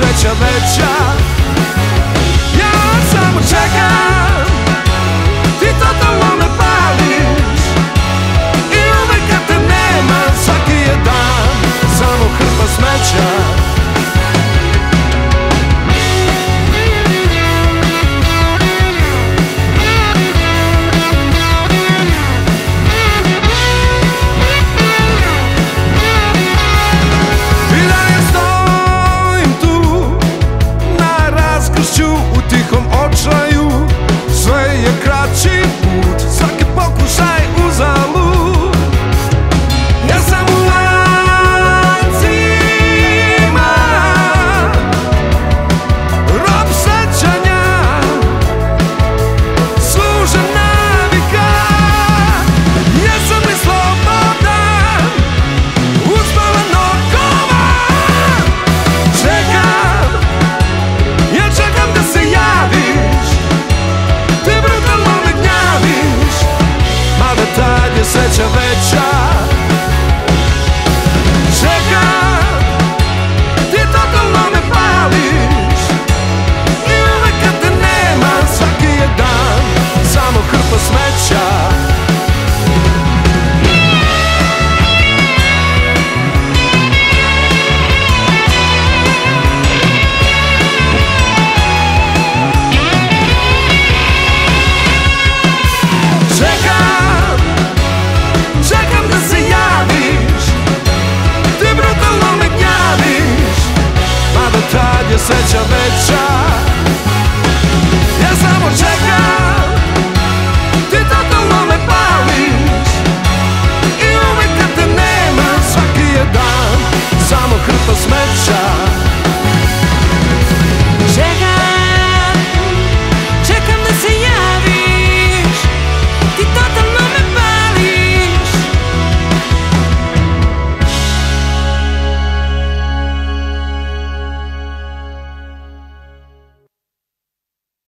sreća veća. Sreća veća